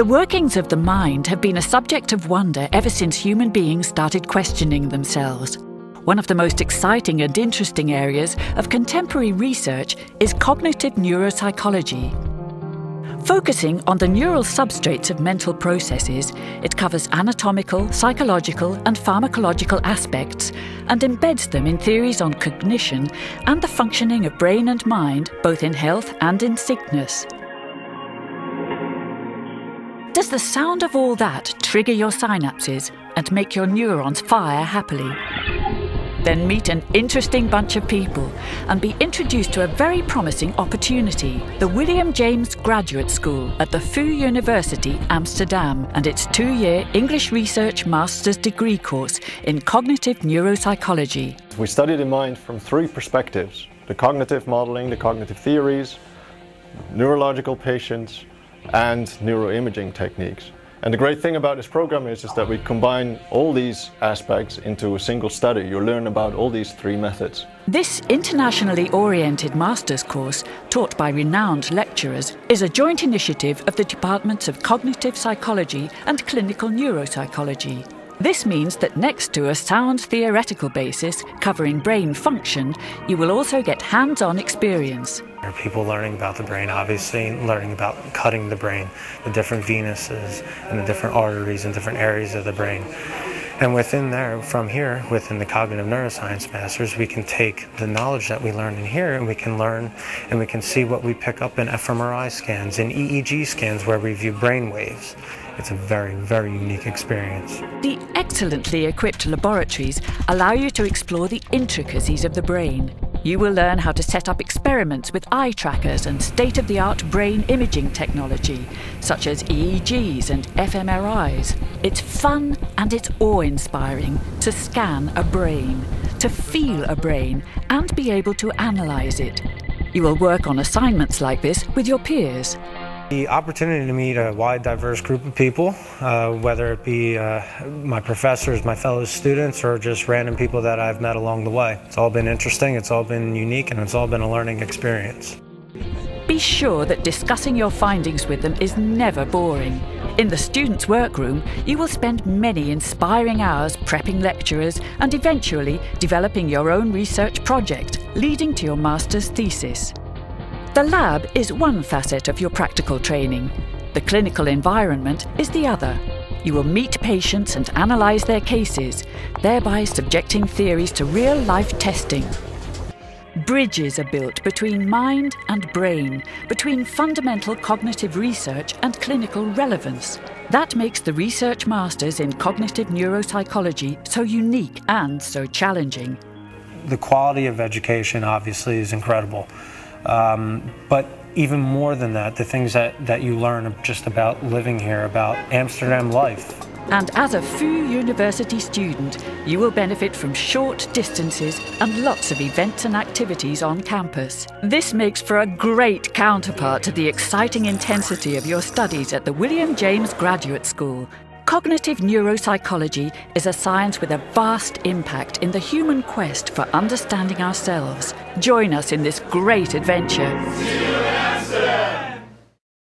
The workings of the mind have been a subject of wonder ever since human beings started questioning themselves. One of the most exciting and interesting areas of contemporary research is cognitive neuropsychology. Focusing on the neural substrates of mental processes, it covers anatomical, psychological, and pharmacological aspects and embeds them in theories on cognition and the functioning of brain and mind, both in health and in sickness. Does the sound of all that trigger your synapses and make your neurons fire happily? Then meet an interesting bunch of people and be introduced to a very promising opportunity the William James Graduate School at the VU University Amsterdam and its two year English Research Master's degree course in cognitive neuropsychology. We study the mind from three perspectives the cognitive modeling, the cognitive theories, neurological patients, and neuroimaging techniques. And the great thing about this program is, is that we combine all these aspects into a single study. You learn about all these three methods. This internationally oriented master's course, taught by renowned lecturers, is a joint initiative of the Departments of Cognitive Psychology and Clinical Neuropsychology. This means that next to a sound theoretical basis covering brain function, you will also get hands on experience. Are people learning about the brain, obviously, learning about cutting the brain, the different venuses and the different arteries and different areas of the brain. And within there, from here, within the Cognitive Neuroscience Masters, we can take the knowledge that we learn in here and we can learn and we can see what we pick up in fMRI scans, in EEG scans where we view brain waves. It's a very, very unique experience. The excellently equipped laboratories allow you to explore the intricacies of the brain you will learn how to set up experiments with eye trackers and state of the art brain imaging technology, such as EEGs and fMRIs. It's fun and it's awe inspiring to scan a brain, to feel a brain, and be able to analyse it. You will work on assignments like this with your peers. The opportunity to meet a wide, diverse group of people, uh, whether it be uh, my professors, my fellow students, or just random people that I've met along the way. It's all been interesting, it's all been unique, and it's all been a learning experience. Be sure that discussing your findings with them is never boring. In the students' workroom, you will spend many inspiring hours prepping lecturers and eventually developing your own research project, leading to your master's thesis. The lab is one facet of your practical training. The clinical environment is the other. You will meet patients and analyse their cases, thereby subjecting theories to real life testing. Bridges are built between mind and brain, between fundamental cognitive research and clinical relevance. That makes the Research Masters in Cognitive Neuropsychology so unique and so challenging. The quality of education obviously is incredible. Um, but even more than that, the things that, that you learn just about living here, about Amsterdam life. And as a VU University student, you will benefit from short distances and lots of events and activities on campus. This makes for a great counterpart to the exciting intensity of your studies at the William James Graduate School, Cognitive neuropsychology is a science with a vast impact in the human quest for understanding ourselves. Join us in this great adventure.